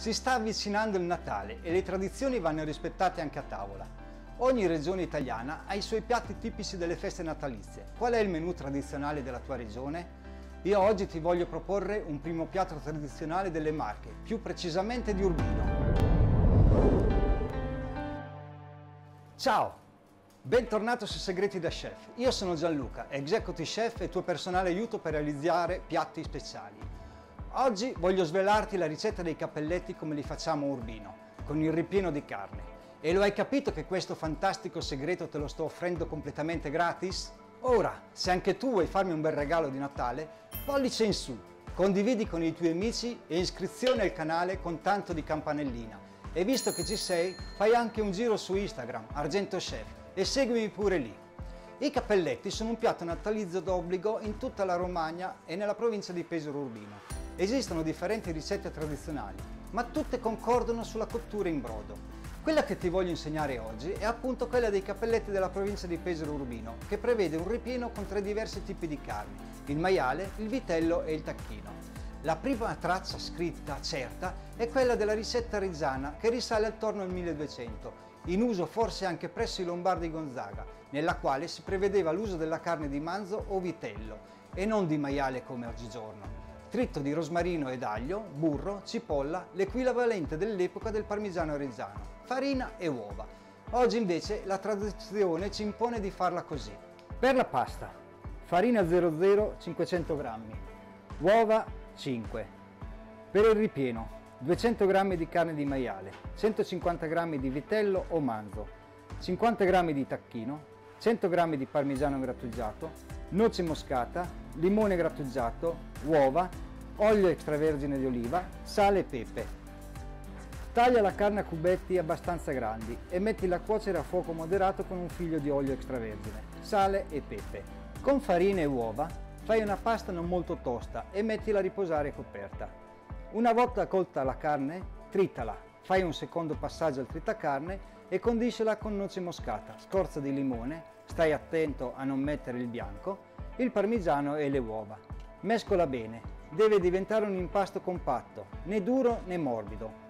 Si sta avvicinando il Natale e le tradizioni vanno rispettate anche a tavola. Ogni regione italiana ha i suoi piatti tipici delle feste natalizie. Qual è il menù tradizionale della tua regione? Io oggi ti voglio proporre un primo piatto tradizionale delle Marche, più precisamente di Urbino. Ciao! Bentornato su Segreti da Chef. Io sono Gianluca, executive chef e tuo personale aiuto per realizzare piatti speciali. Oggi voglio svelarti la ricetta dei cappelletti come li facciamo a Urbino, con il ripieno di carne. E lo hai capito che questo fantastico segreto te lo sto offrendo completamente gratis? Ora, se anche tu vuoi farmi un bel regalo di Natale, pollice in su, condividi con i tuoi amici e iscrizione al canale con tanto di campanellina. E visto che ci sei, fai anche un giro su Instagram, Argento Chef, e seguimi pure lì. I cappelletti sono un piatto natalizio d'obbligo in tutta la Romagna e nella provincia di Pesaro Urbino Esistono differenti ricette tradizionali, ma tutte concordano sulla cottura in brodo. Quella che ti voglio insegnare oggi è appunto quella dei cappelletti della provincia di Pesaro Urbino, che prevede un ripieno con tre diversi tipi di carni, il maiale, il vitello e il tacchino. La prima traccia scritta certa è quella della ricetta reggiana che risale attorno al 1200, in uso forse anche presso i Lombardi Gonzaga, nella quale si prevedeva l'uso della carne di manzo o vitello e non di maiale come oggigiorno tritto di rosmarino ed aglio, burro, cipolla, l'equivalente dell'epoca del parmigiano reggiano, farina e uova. Oggi invece la tradizione ci impone di farla così. Per la pasta, farina 00 500 g, uova 5. Per il ripieno, 200 g di carne di maiale, 150 g di vitello o manzo, 50 g di tacchino, 100 g di parmigiano grattugiato, noce moscata, limone grattugiato, uova, olio extravergine di oliva, sale e pepe. Taglia la carne a cubetti abbastanza grandi e mettila a cuocere a fuoco moderato con un figlio di olio extravergine, sale e pepe. Con farina e uova fai una pasta non molto tosta e mettila a riposare coperta. Una volta colta la carne, tritala, fai un secondo passaggio al tritacarne e condiscela con noce moscata, scorza di limone, stai attento a non mettere il bianco, il parmigiano e le uova. Mescola bene, deve diventare un impasto compatto, né duro né morbido.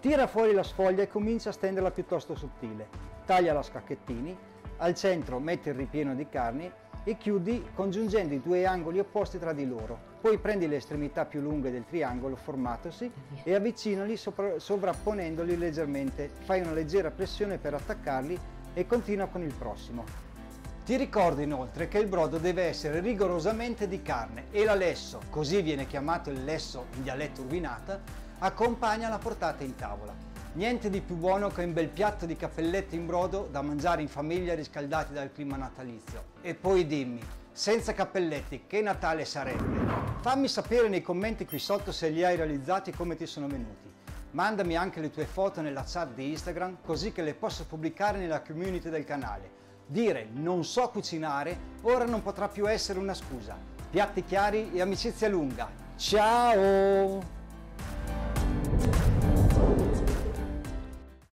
Tira fuori la sfoglia e comincia a stenderla piuttosto sottile. Tagliala a scacchettini, al centro metti il ripieno di carni e chiudi congiungendo i due angoli opposti tra di loro. Poi prendi le estremità più lunghe del triangolo formatosi e avvicinali sovrapponendoli leggermente. Fai una leggera pressione per attaccarli e continua con il prossimo. Ti ricordo inoltre che il brodo deve essere rigorosamente di carne e l'alesso, così viene chiamato il lesso in dialetto urbinata, accompagna la portata in tavola. Niente di più buono che un bel piatto di cappelletti in brodo da mangiare in famiglia riscaldati dal clima natalizio. E poi dimmi, senza cappelletti che Natale sarebbe? Fammi sapere nei commenti qui sotto se li hai realizzati e come ti sono venuti. Mandami anche le tue foto nella chat di Instagram così che le posso pubblicare nella community del canale. Dire non so cucinare ora non potrà più essere una scusa. Piatti chiari e amicizia lunga. Ciao!